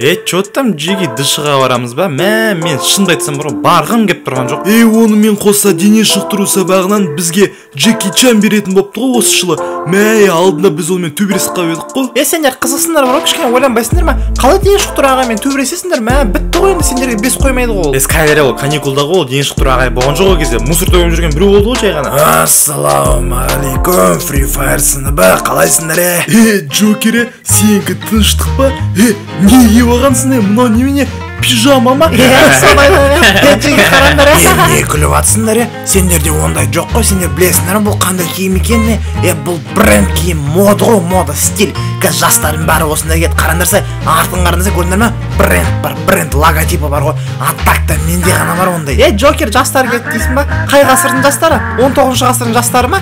е че там жиги дшға барамыз ба мә мен шынымды айтсам бар ғой барғым келіп тұрған жоқ ей онымен қоса дене шынықтыру сабағынан бізге джеки чан беретін болыпты ғой осы жылы мә алдында біз онымен төбелесіп қалып едік қой е сендер қызықсыңдар бар ғой кішкене ойланбайсыңдар ма қалай дене шынықтыру ағаймен төбелесесіңдер мә бітті ғой енді сендерге бес қоймайды ғой ол е скайлер ол каникулда ғой ол дене шынықтыру ағай болған жоқ ол кезде мусор төгіп жүрген біреу болды ғой жай ғана ассалаумағалейкум фри фаер сыныбы қалайсыңдар е е джокер е сенікі тыныштық па е не е мынау немене пижама ма. Соны қараңдар е не күліп жатсыңдар е сендерде ондай жоқ қой сендер білесіңдер ма бұл қандай киім екенін е бұл бренд киім мода ғой мода стиль. Қазір жастардың бәрі осындай киеді қараңдарса артын қараңдарса көрдіңдер ма бренд бар бренд логотипі бар ғой а так менде ғана бар ондай. Е джокер жастар кетті дейсің ба? Қай ғасырдың жастары? Он тоғызыншы ғасырдың жастары ма?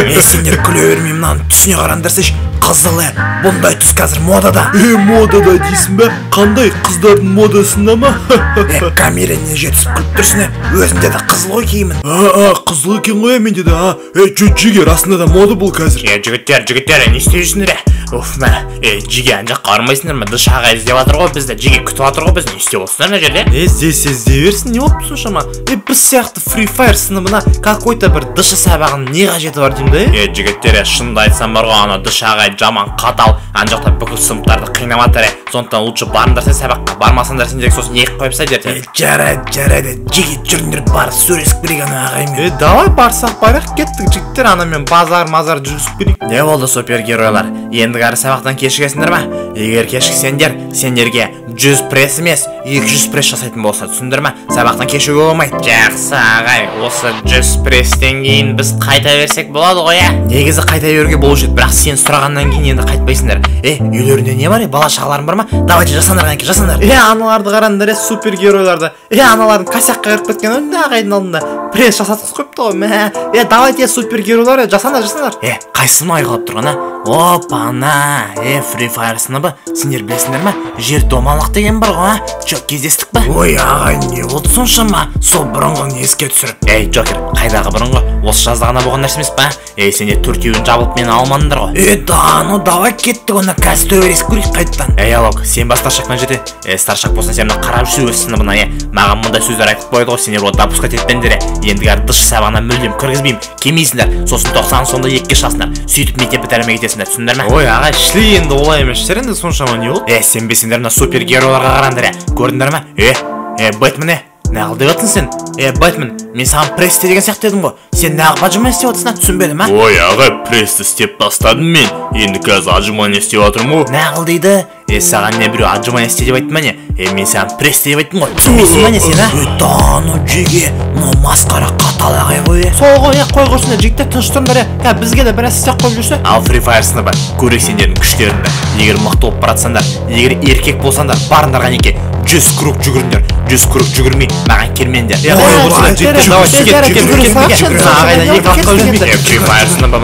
Е сендер күле бермей мынаны түсіне қараңдарсайшы қызыл е бұндай түс қазір модада. Е модада дейсің ба қандай қыздардың модасында ма? Е камера не жетісіп күліп тұрсың е? Өзімде де қызыл ғой киімін. А а қызыл екен ғой менде де а? Е жігер расында да мода бұл қазір. Е жігіттер жігіттер не істеп жүрсіңдер уф мә е жиге ана жаққа бармайсыңдар ма? Дыш ағай іздеп жатыр ғой бізді жиге күтіп жатыр ғой бізді не істеп отырсыңдар мына жерде? Е іздесе іздей берсін не болып соншама? Е біз сияқты фри фаер сыныбына какой то бір дш сабағының не қажеті бар деймін да е? Жігіттер е шынымды айтсам бар ғой ана дыш ағай жаман қатал. Ана жақта бүкіл сыныптарды қинап жатыр е. Сондықтан лучше барыңдар сабаққа бармасаңдар сендер сосын екі қойып тастайды ертең жарайды жарайды. Жиге жүріңдер барып сөйлесіп келейік ана ағаймен. Е давай барсақ барайық кеттік жігіттер анамен базар мазар жүргізіп келейік не болды супергеройлар? Ендігі әрі сабақтан кешігесіңдер ма? Егер кешіксеңдер сендерге жүз пресс емес екі жүз пресс жасайтын болса түсіндіңдер ма? Сабақтан кешігуге болмайды. Жақсы ағай. Осы жүз пресстен кейін біз қайта берсек болады ғой иә негізі қайта беруге болушы еді бірақ сен сұрағаннан кейін енді қайтпайсыңдар. Е үйлеріңде не бар? Е бала шағаларың бар ма? Давайте жасаңдар кәнекей жасаңдар. Е аналарды қараңдар е супергеройларды е аналардың косякқа кіріп кеткен önде ағайдың алдында. Пресс жасатқызып қойыпты ғой мә. Е давайте супергеройлар е жасаңдар жасаңдар. Е қайсысы айқалап тұрған а? Опа ана! Е фри фаер сыныбы сендер білесіңдер ма жер домалақ деген бар ғой а? Че кездестік па? Ой ағай не болды? Соншама. Сол бұрынғыны еске түсіріп? Ей джокер қайдағы бұрынғы? Осы жазда ғана болған нәрсе емес па? Ей сендер төртеуін жабылып мені алмадыңдар ғой. Е да ну давай кеттік онда қазір төбелесіп көрейік қайтадан. Ей алок сен ба старшакпен жете. Е старшак болсаң сен мына қарап жүрші өз сыныбына е? Маған мындай сөздер айтып қойды ғой сендер оны допускать етпеңдер е? Ендігі әрі дш сабағына мүлдем кіргізбеймін. Келмейсіңдер. Сосын тоқсан сонда екіге шығасыңдар сөйтіп мектеп алмай кетесіңдер түсіндіңдер ма ой ағай шли енді олай емес. Шығар енді соншама не болды? Е сенбесеңдер мына супергеройларға қараңдар е. Көрдіңдер ма е е бэтмен е неғыл деп жатрсың сен е бэтмен мен саған пресс істе деген сияқты едім ғой. Сен неғып отжимание істеп жатрсың түсінбедім а ой ағай прессті істеп тастадым мен енді қазір отжимание істеп жатырмын ғой неғыл дейді е саған не біреу отжимание істе деп айтты ма не е мен саған пресс деп айттым ғой. Түсінбейсің ба не сен а ну жеге мынау масқара қатал ағай ғой е сол ғой е қой құрсын жігіттер тыныш тұрыңдар е қазір бізге де бір нәрсе істеп қойып жүрсе ал фри фаер сыныбы көрейік сендердің күштеріңді егер мықты болып бара жатсаңдар егер еркек болсаңдар барыңдар кәнекей жүз круг жүгіріңдер жүз круг жүгірмей маған келмеңдер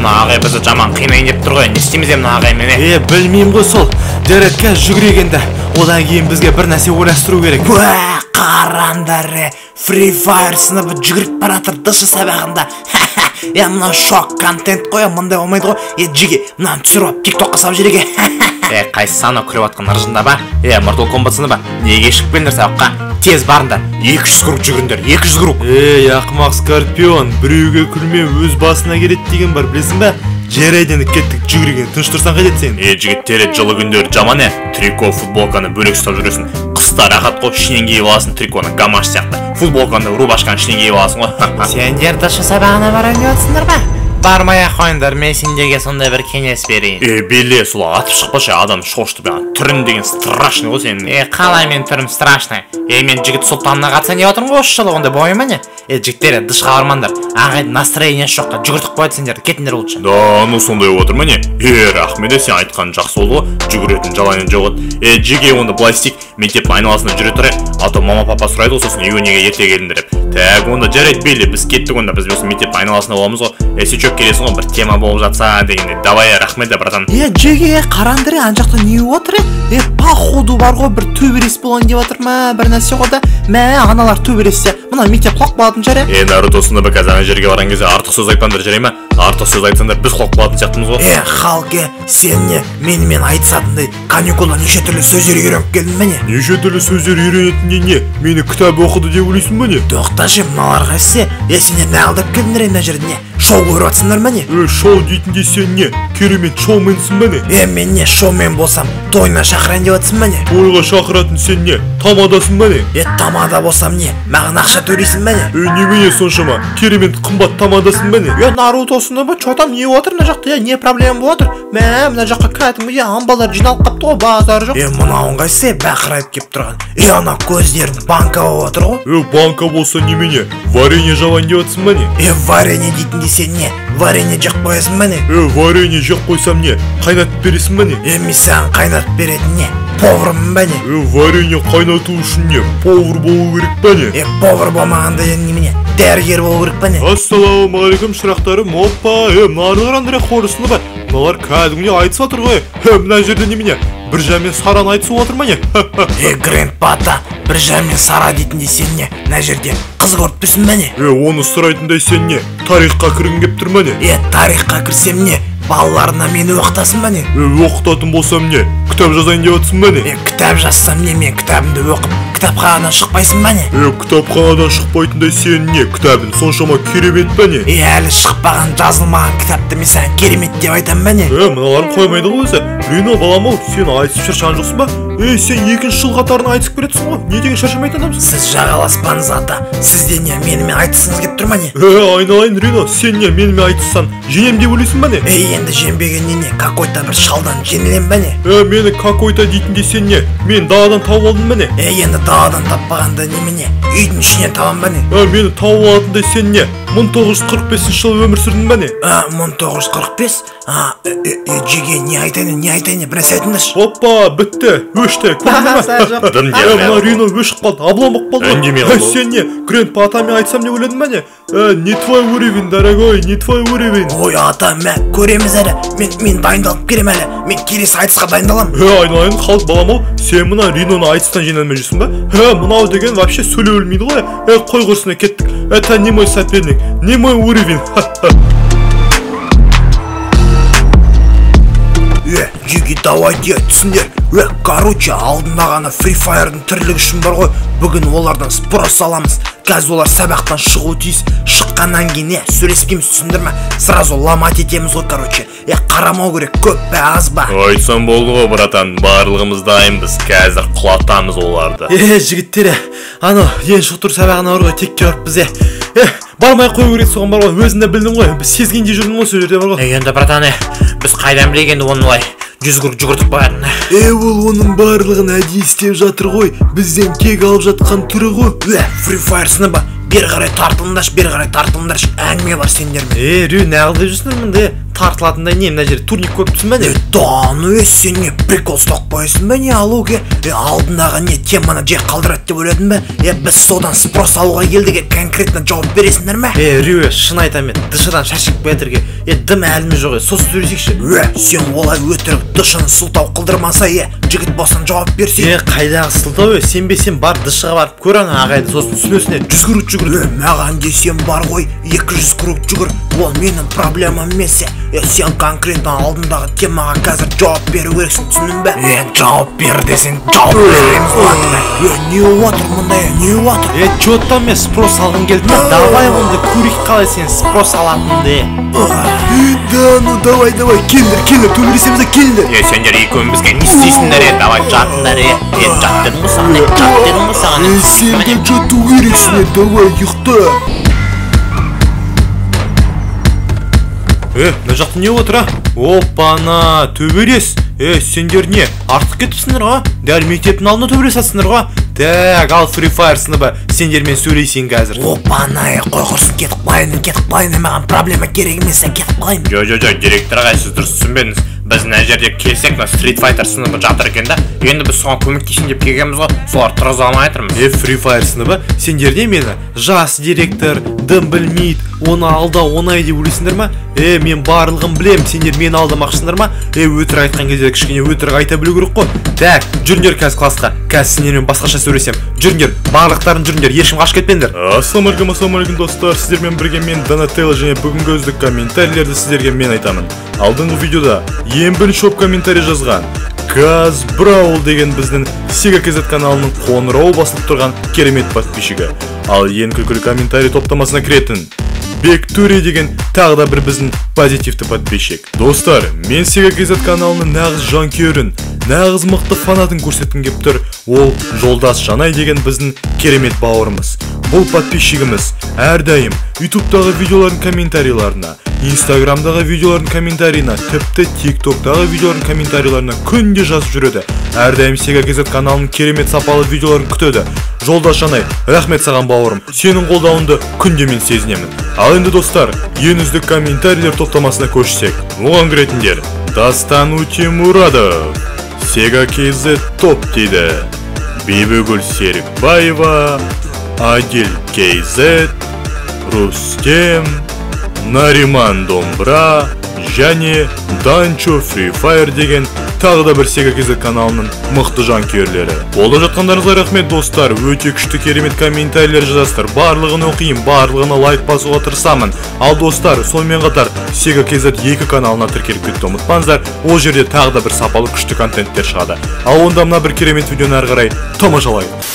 мына ағай бізді жаман қинайын деп тұр ғой не істейміз енді мына ағаймен е білмеймін ғой сол қазір жүгірейік енді одан кейін бізге бір нәрсе ойластыру керек уә қараңдар е фри фаер сыныбы жүгіріп бара жатыр дш сабағында е мынау шок контент қой мындай болмайды ғой е жиге мынаны түсіріп алып тик токқа салып жіберейік е қайсысы анау күліп жатқан ыржында ба? Е мыртыл комбат сыныбы? Неге келдіңдер сабаққа? Тез барыңдар. Екі жүз круг жүгіріңдер екі жүз круг ей ақымақ скорпион біреуге күлме өз басына келеді деген бар білесің ба? Жарайды енді кеттік жүгіруге тыныш тұрсаң қайтеді сен. Е жігіттер жылы күндері жаман е? Трико футболканы бөлек ұстап жүресің. Қыста рахат қой ішінен киіп аласың триконы гамаш сияқты. Футболканы рубашканы ішінен киіп аласың ғой. Сендер дш сабағына барайын деп жатсыңдар ба? Бармай ақ қойыңдар мен сендерге сондай бір кеңес берейін е беле солай атып шықпашы адам шошытып ана түрің деген страшный ғой сенің е қалай менің түрім страшный е мен жігіт сұлтанына қатысайын деп жатырмын ғой осы жылы ондай болмай ма не е жігіттер дышқа бармаңдар ағайдың настроениесі жоққа жүгіртіп қояды сендерді кетіңдер лучше да ну сондай болып отыр ма не е рахмет сен айтқаның жақсы болды ғой жүгіретін жалайың жоқ еді е жеге онда былай істейік мектептің айналасында жүре тұрайық а то мама папа сұрайды ғой сосын үйге неге ерте келдіңдер деп так онда жарайды бейли біз кеттік онда біз осы мектептің айналасында боламыз ғой е келесің ғой бір тема болып жатса дегендей давай рахмет братан е жеге қараңдар ана жақта не болып жатыр е е походу бар ғой бір төбелес болайын деп жатыр ма бір нәрсе ғой да мә аналар төбелессе мына мектеп құлап қалатын шығар иә е наруто сыныбы қазір ана жерге барған кезде артық сөз айтпаңдар жарай ма артық сөз айтсаңдар біз құлап қалатын сияқтымыз ғой. Е халке сен не менімен айтысатындай каникулда неше түрлі сөздер үйреніп келдің бе не? Неше түрлі сөздер үйренетініне не? Мені кітап оқыды деп ойлайсың ба не? Тоқташы мыналар қайсысы е сендер не алдап келдіңдер мына жерде не? Шоу көріп жатсыңдар ма не? Е шоу дейтінде сен не? Керемет шоуменсің ба не? Е мен не шоумен болсам тойына шақырайын деп жатсың ба не? Тойға шақыратын сен не? Тамадасың ба не? Е тамада болсам не? Маған ақша төлейсің ба не? Е немене соншама? Керемет қымбат тамадасың ба не? Е наруто сыныбы че там не болып жатыр мына жақта? Е не проблема болып жатыр мә мына жаққа кәдімгі амбалар жиналып қалыпты ғой базар жоқ. Е мынауың қайсысы бақырайып келіп тұрған. Е ана көздерің банка болып жатыр ғой. Е банка болса немене? Варенье жабайын деп жатсың ба не? Е варенье дейтінде сен не? Варенье жеп қоясың ба не? Е варенье жеп қойсам не? Қайнатып бересің ба не? Е мен саған қайнатып беретін не? Повармын ба не е варенье қайнату үшін не? Повар болу керек па не е повар болмағанда енді немене? Дәрігер болу керек па не ассалаумағалейкум шырақтарым. Опа е мыналарды қараңдар е хор сыныбы мыналар кәдімгідей айтысып жатыр ғой. Е мына жерде немене? Біржан мен саран айтысып жатыр ма не? Е грандпата біржан мен сара дейтінде сен не? Мына жерде қыз көріп тұрсың ба не? Е оны сұрайтындай сен не? Тарихқа кіргің келіп тұр ма не? Е тарихқа кірсем не? Балаларына мені оқытасың ба не? Е оқытатын болсам не? Кітап жазайын деп жатсың ба не? Е кітап жазсам не мен кітабымды оқып кітапханадан шықпайсың ба не? Е кітапханадан шықпайтындай сен не? Кітабың соншама керемет па не? Е әлі шықпаған жазылмаған кітапты мен саған керемет деп айтамын ба не? Е мыналар қоймайды ғой өзі. Рино балам ау сен айтысып шаршаған жоқсың ба? Ей сен екінші жыл қатарынан айтысып келатсың ғой. Не деген шаршамайтын адамсың? Сіз жағаласпаңыз ата. Сізде не менімен айтысқыңыз келіп тұр ма не? Е айналайын рино сен не менімен айтыссаң женем деп ойлайсың ба не? Е енді женбегеннен не какой то бір шалдан жеңілем ба не? Е мені какой то дейтінде сен не мен даладан тауып алдың ба не? Е енді даладан таппағанда немене үйдің ішінен табам ба не? Е мені тауып алатындай сен не мың тоғыз жүз қырық бесінші жылы өмір сүрдің ба не? А мың тоғыз жүз қырық бес? Жеге не айтайын не айтайын бір нәрсе айтыңдаршы опа бітті өшті көрдің ба мына демей рино өшіп қалды облом болып қалды Үндемей қалды Е, сен не грэндпа атамен айтсам деп ойладың ба не не твой уровень дорогой не твой уровень. Ой ата мә көреміз әлі мен мен дайындалып келемін әлі мен келесі айтысқа дайындаламын е айналайын халық балам ау сен мына риноны айтыстан жеңе алмай жүрсің ба? Е мынау деген вообще сөйлей білмейді ғой. Е қой құрсына кеттік. Это не мой соперник не мой уровень. Е жеге давайте түсіңдер е короче алдында ғана фри фаердің тірлігі үшін бар ғой. Бүгін олардан спрос аламыз қазір олар сабақтан шығуы тиіс. Шыққаннан кейін е сөйлеспейміз түсіндір ме сразу ломать етеміз ғой короче. Е қарамау керек көп пе аз ба? Айтсам болды ғой братан. Барлығымыз дайынбыз. Қазір құлатамыз оларды. Е жігіттер е. Анау ең шұқтыр сабағына бар ғой текке барыппыз е. Е бармай ақ қою керек соған бар ғой. Өзің де білдің ғой. Біз сезгенде жүрдің ғой сол жерде бар ғой енді братан е біз қайдан білейік енді оны олай жүзгір жүгіртіп қоятынын е ол оның барлығын әдейі істеп жатыр ғой. Бізден кек алып жатқан түрі ғой. Фри фаер сыныбы бері қарай тартылыңдаршы бері қарай тартылыңдаршы әңгіме бар сендермен е рю неғыл деп жүрсіңдер мында тартылатындай не мына жерде турник қойып тұрсың ба не? Е да ну е сен не прикол ұстап қоясың ба не алуге е алдындағы не теманы жай қалдырады деп ойладың ба? Е біз содан спрос алуға келдік е конкретно жауап бересіңдер ме? Е рю е шын айтамын мен дышыдан шаршап келатыр ке е дым әліміз жоқ е сосын сөйлесейікші. Е сен олай өтірік дышын сылтау қылдырмаса е жігіт болсаң жауап берсей е қайдағы сылтау е сенбесең бар дышыға барып көр ана ағайды сосын түсінесің е жүз круг жүгір е маған десем бар ғой 200 круг жүгір. Ол менің проблемам емес. Е сен конкретно алдындағы темаға қазір жауап беру керексің түсіндің бе? Е жауап бер десең жауап береміз е не болып жатыр мұнда е не болып жатыр е че там мен спрос алғым келді ме давай онда көрейік қалай сен спрос алатыныңды е да ну давай давай келіңдер келіңдер төбелесеміз да келіңдер е сендер екеуің бізге не істейсіңдер е? Давай жатыңдар е? Е жат дедім ғой саған е жат дедім ғой саған е сен де жату керексің е давай ұйықта е мына жақта не болып жатыр а? Опана төбелес. Е сендер не артық кетіпсіңдер ғой дәл мектептің алдында төбелесатсыңдар ғой так ал фри фаер сыныбы. Сендермен сөйлесейін қазір. Опана е қой құрсын кетіп қалайын кетіп қалайын маған проблема керек емес кетіп қалайын жо жо жо директор ағай сіз дұрыс түсінбедіңіз. Біз мына жерде келсек мына стрит файтер сыныбы жатыр екен да. Енді біз соған көмектесейін деп келгенбіз ғой. Солар тұрғыза алмай жатырмыз. Е фри фаер сыныбы? Сендер не мені? Жас директор дым білмейді. Оны алдау оңай деп ойлайсыңдар ма? Е мен барлығын білем сендер мені алдамақшысыңдар ма? Е өтірік айтқан кезде кішкене өтірік айта білу керек қой. Так жүріңдер қазір классқа қазір сендермен басқаша сөйлесемін жүріңдер барлықтарың жүріңдер ешкім қашып кетпеңдер. Ассалаумағалейкум ассалаумағалейкум достар сіздермен бірге мен донателло және бүгінгі үздік комментарийлерді сіздерге мен айтамын. Алдыңғы видеода ең бірінші көп комментарий жазған. Газ браул деген біздің сега kz каналының қоңырауы басылып тұрған керемет подписчигі. Ал ең күлкілі комментарий топтамасына кіретін. Бектури деген тағы да бір біздің позитивті подписчик. Достар мен сега kz каналының нағыз жанкүйерін нағыз мықты фанатын көрсеткім келіп тұр. Ол жолдас жанай деген біздің керемет бауырымыз. Бұл подписчигіміз әрдайым ютубтағы видеолардың комментарийларына инстаграмдағы видеолардың комментарийына тіпті тиктоктағы видеолардың комментарийларына күнде жазып жүреді. Әрдайым сега kz каналының керемет сапалы видеоларын күтеді. Жолдас жанай рахмет саған бауырым. Сенің қолдауыңды күнде мен сезінемін. Ал енді достар ең үздік комментарийлер топтамасына көшсек. Оған кіретіндер дастан утемурадов сега kz топ дейді. Бибігүл серікбаева адил kz рустем нариман домбыра және данчо фри фаер деген тағы да бір kz каналының мықты жанкүйерлері. Қолдап жатқандарыңызға рахмет достар. Өте күшті керемет комментарийлер жазасыздар. Барлығын оқимын барлығына лайк басуға тырысамын. Ал достар сонымен қатар сега kz екі каналына тіркеліп кетуді ұмытпаңыздар ол жерде тағы да бір сапалы күшті контенттер шығады. Ал онда мына бір керемет видеоны әрі қарай тамашалайық.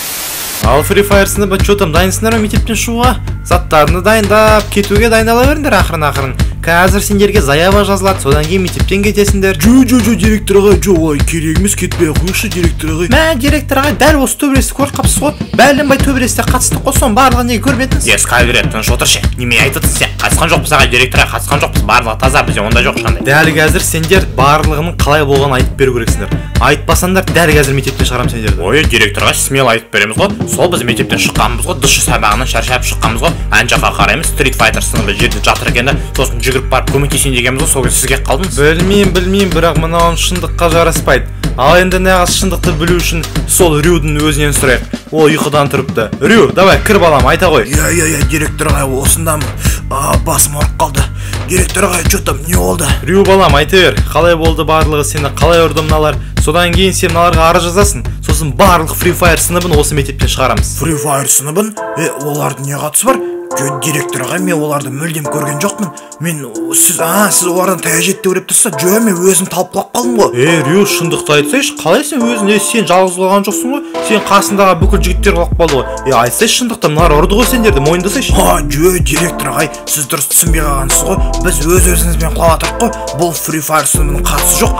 Ал фаер сыныбы че там дайынсыңдар ма мектептен шығуға? Заттарыңды дайындап кетуге дайындала беріңдер ақырын ақырын қазір сендерге заява жазылады содан кейін мектептен кетесіңдер. Жо жо жо директор ағай жо олай керек емес кетпей ақ қойыңызшы директор ағай мә директор ағай дәл осы төбелесті көріп қалыпсыз ғой. Бәленбай төбелесте қатыстық қой соның барлығын неге көрмедіңіз? Ес қайбірет тыныш отыршы неме айтып отырсың сен? Қатысқан жоқпыз ағай директорға қатысқан жоқпыз. Барлығы таза бізде ондай жоқ ешқандай. Дәл қазір сендер барлығының қалай болғанын айтып беру керексіңдер. Айтпасаңдар дәл қазір мектептен шығарамын сендерді. Ой директорға смело айтып береміз ғой. Сол біз мектептен шыққанбыз ғой дш сабағынан шаршап шыққанбыз ғой. Ана жаққа қараймыз. Стрит файтер сыныбы жерде жатыр екен да сосын жүгіріп барып көмектесейін дегенбіз ғой сол кезде сіз келіп қалдыңыз. Білмеймін білмеймін бірақ мынауың шындыққа жараспайды. Ал енді нағыз шындықты білу үшін сол рюдің өзінен сұрайық. Ол ұйқыдан тұрыпты. Рю давай кір балам айта ғой иә иә иә директор ағай осындамын а басым ауырып қалды. Директор ағай че там не болды? Рю балам айта бер қалай болды барлығы сені қалай ұрды мыналар? Содан кейін сен мыналарға арыз жазасың. Сосын барлық фри фаер сыныбын осы мектептен шығарамыз. Фри фаер сыныбын? Е олардың не қатысы бар? Жо директор ағай мен оларды мүлдем көрген жоқпын. Мен сіз а сіз олардан таяжет деп ойлап тұрсыз жо мен өзім талып қалып қалдым ғой. Е рю шындықты айтсайшы қалай сен өзің е сен жалғыз болған жоқсың ғой? Сен қасыңдағы бүкіл жігіттер қалып қалды ғой. Е айтсайшы шындықты мыналар ұрды ғой сендерді мойындасайшы. А жо директор ағай сіз дұрыс түсінбей қалғансыз ғой. Біз өз өзімізбен құлап жатырмық қой. Бұл фри фаер сыныбының қатысы жоқ.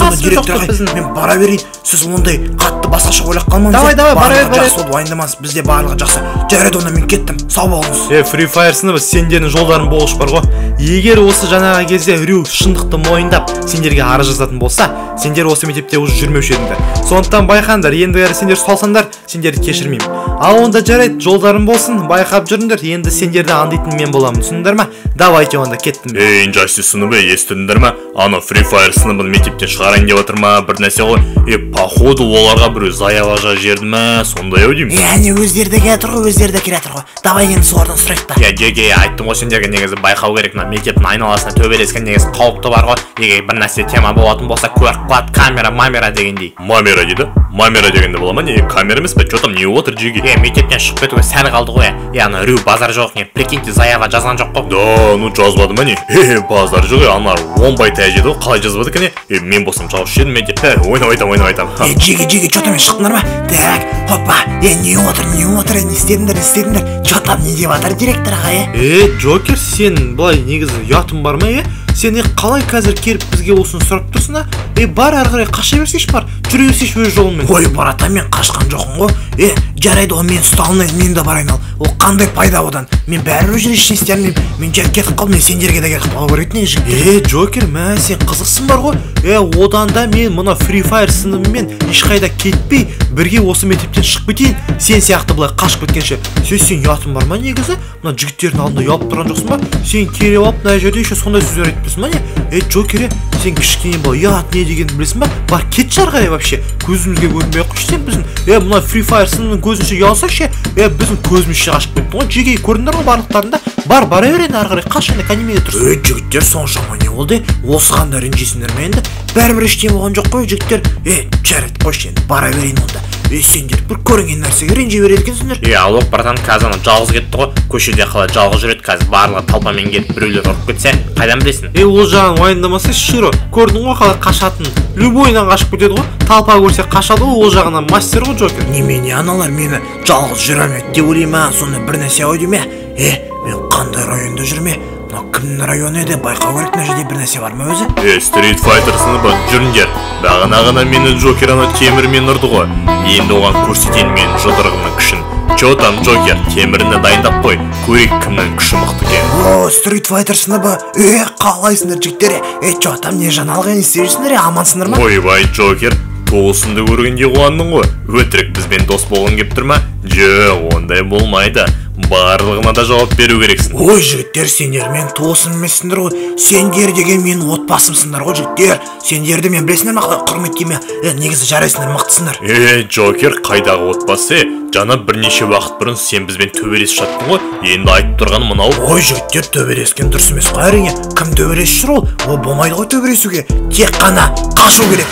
Қатысы директор ағай мен бара берейін. Сіз ондай қатты басқаша ойлап қалмаңыз Давай, давай, бара бер, жақсы болды уайымдамаңыз. Бізде барлығы жақсы. Жарайды онда мен кеттім. Сау болыңыз. Е фри фаер сыныбы сендердің жолдарың болғыш бар ғой. Егер осы жаңағы кезде рю шындықты мойындап сендерге арыз жазатын болса сендер осы мектепте уже жүрмеуші едіңдер. Сондықтан байқаңдар ендігәрі сендер салсаңдар сендерді кешірмеймін. Ал онда жарайды жолдарың болсын байқап жүріңдер. Енді сендерді аңдитын мен боламын түсіндіңдер ма давайте онда кеттім ей инжасти сыныбы естідіңдер ма ана фри фаер сыныбын мектептен шығарайын деп жатыр ма бір нәрсе ғой е походу оларға біреу заява жазып жіберді ма сондай ау деймін яғни өздері де келе жатыр ғой өздері де келе жатыр ғой давай енді солардан сұрайық та иә жеке айттым ғой сендерге негізі байқау керек мына мектептің айналасына төбелескен негізі қауіпті бар ғой егер бір нәрсе тема болатын болса көріп қалады камера мамера дегендей мамера дейді мамера дегенде бола ма? Не камера емес па че там не жатыр жеке е мектептен шығып кетуге сәл қалды ғой е. Ана рю базар жоқ екен прикиньте заява жазған жоқ қой. Да ну жазбады ма не? Е базар жоқ е ана оңбай тәжі еді ғой қалай жазбады екен е? Мен болсам жазушы едім е деп «Хе, ойнап айтамын ойнап айтамын. Е жеге жеге че там шықтыңдар ма? Так хоппа е не отыр не отыр е не істедіңдер не істедіңдер? Че там не деп жатыр директор ағай е? Е джокер сен былай негізі ұятың бар ма е? Сен е қалай қазір келіп бізге осыны сұрап тұрсың а е бар әрі қарай қаша берсейші бар? Жүре берсейші өз жолыңмен. Ой барата мен қашқан жоқпын ғой. Е жарайды ғой мен ұста алмаймын мен де барайын ал ол қандай пайда одан? Мен бәрібір жүре ештеңе істей алмаймын. Мен жай кетіп қалдым мен сендерге де кетіп қалу керек еді жігіттер е джокер мә сен қызықсың бар ғой. Е одан да мен мына фри фаер сыныбымен ешқайда кетпей бірге осы мектептен шығып кетейін. Сен сияқты былай қашып кеткенше сен сен ұятың бар ма негізі? Мына жігіттердің алдында ұялып тұрған жоқсың ба? Сен келіп алып мына жерде еще сондай сөздер айтып білесің ба не? Е джокер е сен кішкене бала ұят не дегенді білесің ба? Бар кетші ары қарай вообще. Көзімізге көрінбей ақ қойшы сен біздің. Е мына фри фаер сынның көзінше ұялсақ ше? Е біздің көзімізше қашып кетті ғой. Жеке көрдіңдер ғой барлықтарында. Бар бара бер енді ары қарай қаш енді кәнеменде тұрсың ей жігіттер соншама не болды? Осыған ренжисіңдер ме енді? Бәрібір ештеңе болған жоқ қой жігіттер. Е жарайды қойшы енді бара берейін онда. Е сендер бір көрінген нәрсеге ренжи береді екенсіңдер. Е алло братан қазір ана жалғыз кетті ғой. Көшеде қалай жалғыз жүреді қазір барлығы толпамен келіп біреулер ұрып кетсе қайдан білесің? Е ол жағын уайымдамаса широ көрдің ғой қалай қашатынын любойынан қашып кетеді ғой. Толпа көрсе қашады ғой ол жағынан мастер ғой джокер. Немене аналар мені жалғыз жүре алмайды деп ойлай ма сонда бір нәрсе ой дей ме е мен қандай районда жүрме мынау кімнің районы еді байқау керек мына жерде бір нәрсе бар ма өзі е стрит файтер сыныбы жүріңдер бағана ғана мені джокер ана темірмен ұрды ғой енді оған көрсетейін менің жұдырығымның күшін че там джокер теміріне дайындап қой көрейік кімнің күші мықты екенін о стрит файтер сыныбы е қалайсыңдар жігіттер е че там не жаңалық не істеп амансыңдар ма ойбай джокер туысыңды көргенде қуандың ғой өтірік бізбен дос болғың келіп тұр ма жоқ ондай болмайды барлығына да жауап беру керексің. Ой жігіттер сендер мен туысым емессіңдер ғой. Сендер деген менің отбасымсыңдар ғой жігіттер. Сендерді мен білесіңдер ма қалай құрметтеймін е негізі жарайсыңдар мықтысыңдар. Е джокер қайдағы отбасы? Жаңа бірнеше уақыт бұрын сен бізбен төбелесіп жаттың ғой. Енді айтып тұрған мынау. Ой жігіттер төбелескен дұрыс емес қой әрине. Кім төбелесіп жүр ол? Ол болмайды ғой төбелесуге. Тек қана қашу керек.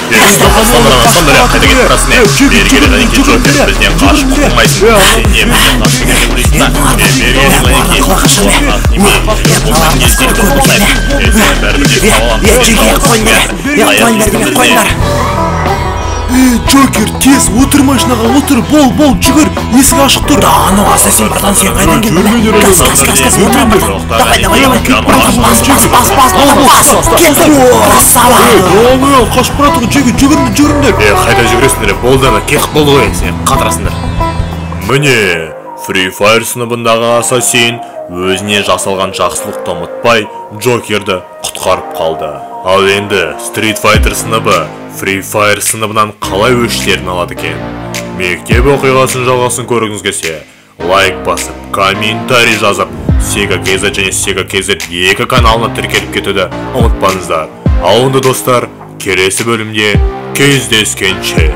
Бізден қашып құтылмайсың қойыңдар е қойыңдар джокер тез отыр машинаға отыр бол бол жүгір есік ашық тұр. Да анау ассасин братан сен қайдан келдің газ отырамын братан давай давай давай бас бас бас бас красава қашып бара жатыр жеке жүгіріңдер жүгіріңдер е қайда жүгіресіңдер е болды кетіп болды ғой сен қатырасыңдар. Міне фри фаер сыныбындағы ассасин өзіне жасалған жақсылықты ұмытпай джокерді құтқарып қалды. Ал енді стрит файтер сыныбы фри фаер сыныбынан қалай өштерін алады екен? Мектеп оқиғасын жалғасын көргіңіз келсе лайк басып комментарий жазып сега kz және сега kz екі каналына тіркеліп кетуді ұмытпаңыздар. Ал онда достар келесі бөлімде кездескенше.